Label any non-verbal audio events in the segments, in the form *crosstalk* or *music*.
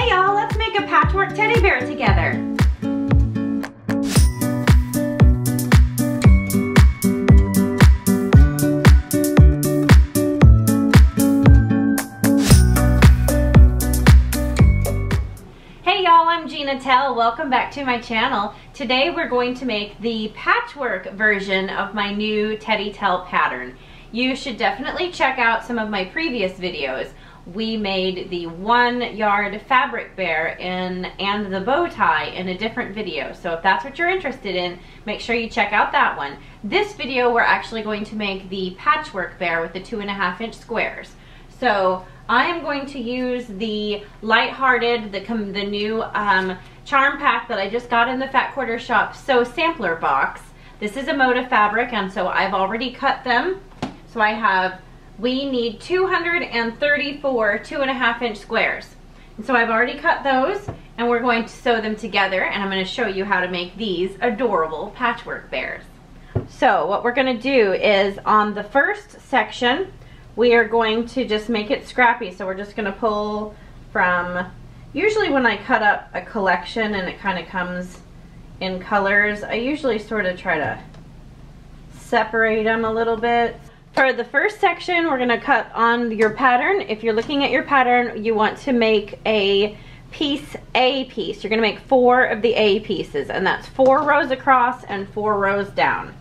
Hey y'all, let's make a patchwork teddy bear together. Hey y'all, I'm Gina Tell. Welcome back to my channel. Today we're going to make the patchwork version of my new Teddy Tell pattern. You should definitely check out some of my previous videos we made the one yard fabric bear in and the bow tie in a different video. So if that's what you're interested in, make sure you check out that one. This video, we're actually going to make the patchwork bear with the two and a half inch squares. So I am going to use the Lighthearted, the, the new um, charm pack that I just got in the Fat Quarter Shop Sew Sampler box. This is a Moda fabric and so I've already cut them. So I have we need 234 two and a half inch squares. And so I've already cut those and we're going to sew them together and I'm going to show you how to make these adorable patchwork bears. So what we're going to do is on the first section we are going to just make it scrappy. So we're just going to pull from, usually when I cut up a collection and it kind of comes in colors, I usually sort of try to separate them a little bit. For the first section, we're gonna cut on your pattern. If you're looking at your pattern, you want to make a piece A piece. You're gonna make four of the A pieces, and that's four rows across and four rows down.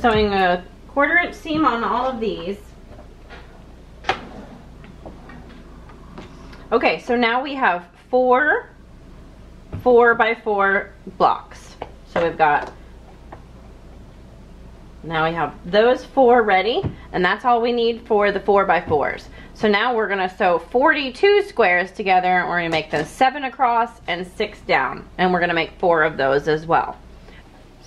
Sewing a quarter inch seam on all of these. Okay, so now we have four four by four blocks. So we've got, now we have those four ready, and that's all we need for the four by fours. So now we're gonna sew 42 squares together, and we're gonna make them seven across and six down. And we're gonna make four of those as well.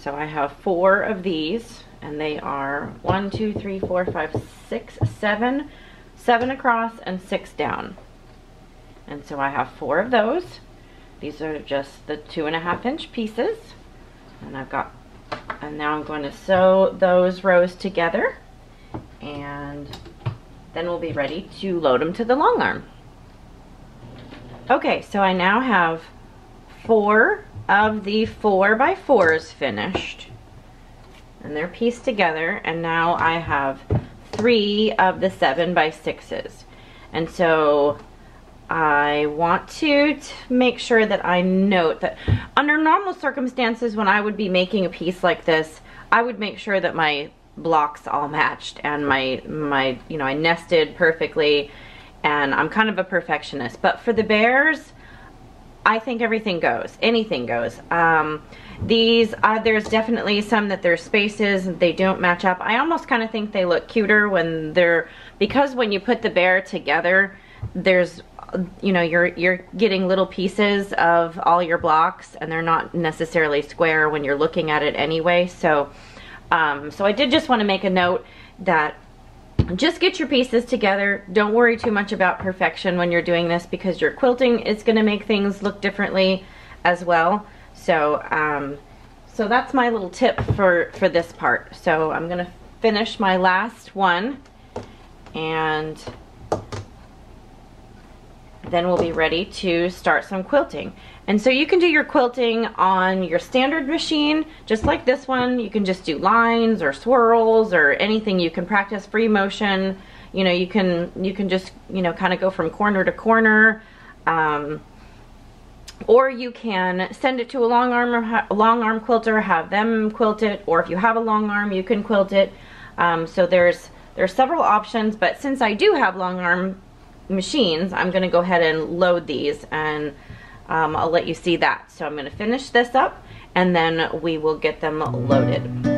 So I have four of these and they are one, two, three, four, five, six, seven, seven across and six down. And so I have four of those. These are just the two and a half inch pieces. And I've got, and now I'm going to sew those rows together and then we'll be ready to load them to the long arm. Okay, so I now have four of the four by fours finished and they're pieced together and now I have three of the seven by sixes and so I want to make sure that I note that under normal circumstances when I would be making a piece like this I would make sure that my blocks all matched and my my you know I nested perfectly and I'm kind of a perfectionist. But for the bears I think everything goes anything goes um, these, uh, there's definitely some that there's spaces and they don't match up. I almost kind of think they look cuter when they're, because when you put the bear together, there's, you know, you're, you're getting little pieces of all your blocks and they're not necessarily square when you're looking at it anyway. So, um, so I did just want to make a note that just get your pieces together. Don't worry too much about perfection when you're doing this because your quilting is going to make things look differently as well. So, um, so that's my little tip for, for this part. So I'm gonna finish my last one and then we'll be ready to start some quilting. And so you can do your quilting on your standard machine, just like this one. You can just do lines or swirls or anything. You can practice free motion. You know, you can, you can just, you know, kind of go from corner to corner. Um, or you can send it to a long arm long arm quilter have them quilt it or if you have a long arm you can quilt it um, so there's there's several options but since I do have long arm machines I'm gonna go ahead and load these and um, I'll let you see that. So I'm gonna finish this up and then we will get them loaded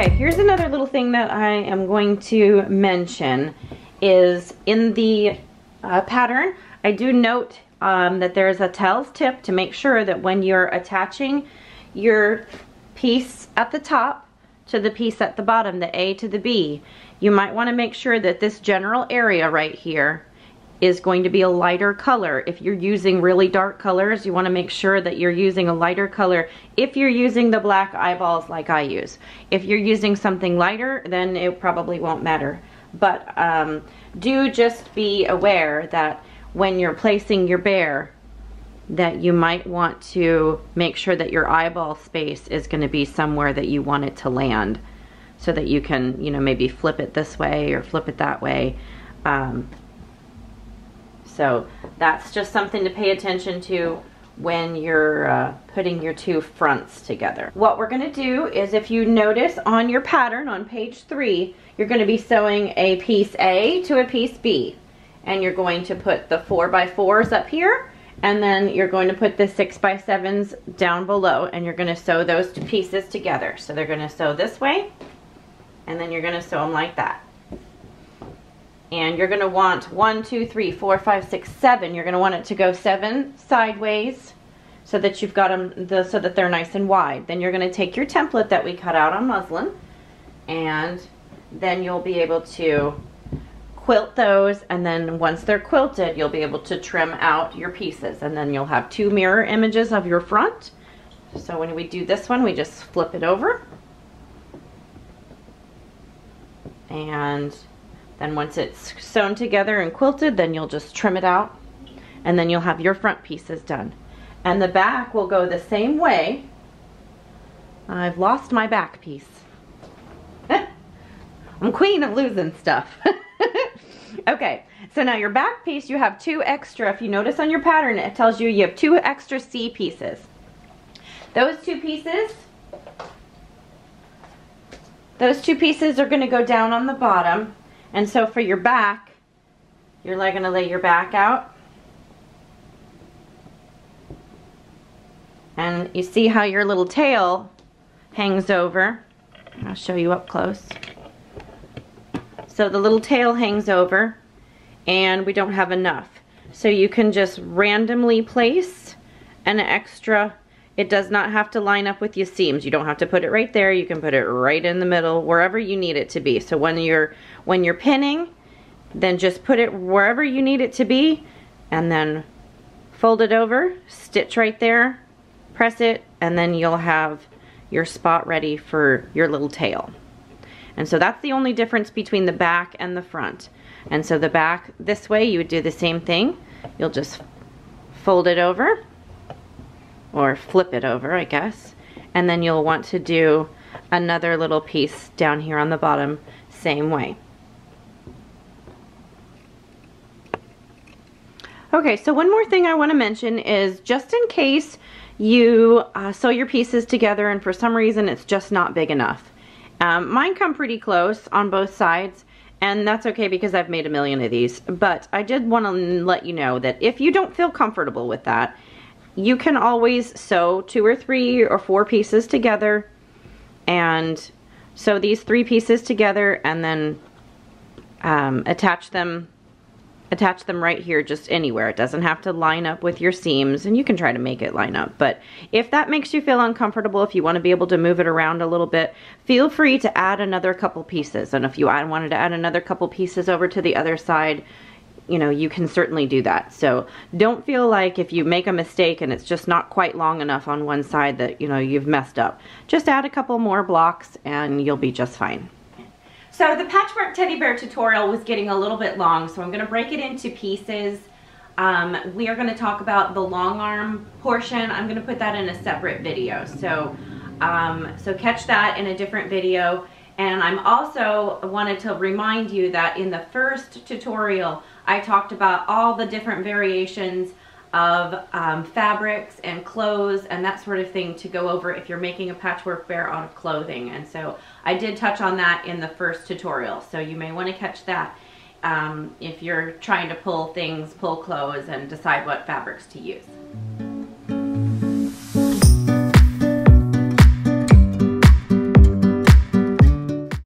Okay, here's another little thing that I am going to mention is in the uh, pattern, I do note um, that there's a tails tip to make sure that when you're attaching your piece at the top to the piece at the bottom, the A to the B, you might want to make sure that this general area right here is going to be a lighter color. If you're using really dark colors, you want to make sure that you're using a lighter color if you're using the black eyeballs like I use. If you're using something lighter, then it probably won't matter. But um, do just be aware that when you're placing your bear, that you might want to make sure that your eyeball space is going to be somewhere that you want it to land so that you can, you know, maybe flip it this way or flip it that way. Um, so that's just something to pay attention to when you're uh, putting your two fronts together. What we're going to do is if you notice on your pattern on page three, you're going to be sewing a piece A to a piece B. And you're going to put the four by fours up here and then you're going to put the six by sevens down below and you're going to sew those two pieces together. So they're going to sew this way and then you're going to sew them like that and you're going to want one, two, three, four, five, six, seven. You're going to want it to go seven sideways so that you've got them the, so that they're nice and wide. Then you're going to take your template that we cut out on muslin and then you'll be able to quilt those and then once they're quilted you'll be able to trim out your pieces and then you'll have two mirror images of your front. So when we do this one we just flip it over and then once it's sewn together and quilted, then you'll just trim it out and then you'll have your front pieces done. And the back will go the same way. I've lost my back piece. *laughs* I'm queen of losing stuff. *laughs* okay, so now your back piece, you have two extra. If you notice on your pattern, it tells you you have two extra C pieces. Those two pieces, those two pieces are gonna go down on the bottom and so for your back, you're going to lay your back out. And you see how your little tail hangs over. I'll show you up close. So the little tail hangs over and we don't have enough. So you can just randomly place an extra it does not have to line up with your seams. You don't have to put it right there. You can put it right in the middle, wherever you need it to be. So when you're when you're pinning, then just put it wherever you need it to be and then fold it over, stitch right there, press it, and then you'll have your spot ready for your little tail. And so that's the only difference between the back and the front. And so the back this way, you would do the same thing. You'll just fold it over or flip it over I guess. And then you'll want to do another little piece down here on the bottom same way. Okay so one more thing I want to mention is just in case you uh, sew your pieces together and for some reason it's just not big enough. Um, mine come pretty close on both sides and that's okay because I've made a million of these. But I did want to let you know that if you don't feel comfortable with that you can always sew two or three or four pieces together and sew these three pieces together and then um, attach them attach them right here just anywhere. It doesn't have to line up with your seams and you can try to make it line up. But if that makes you feel uncomfortable, if you want to be able to move it around a little bit, feel free to add another couple pieces. And if you wanted to add another couple pieces over to the other side, you know, you can certainly do that. So don't feel like if you make a mistake and it's just not quite long enough on one side that, you know, you've messed up. Just add a couple more blocks and you'll be just fine. So the patchwork teddy bear tutorial was getting a little bit long, so I'm going to break it into pieces. Um, we are going to talk about the long arm portion. I'm going to put that in a separate video. So, um, so catch that in a different video. And I'm also wanted to remind you that in the first tutorial, I talked about all the different variations of um, fabrics and clothes and that sort of thing to go over if you're making a patchwork bear out of clothing. And so I did touch on that in the first tutorial. So you may want to catch that um, if you're trying to pull things, pull clothes and decide what fabrics to use.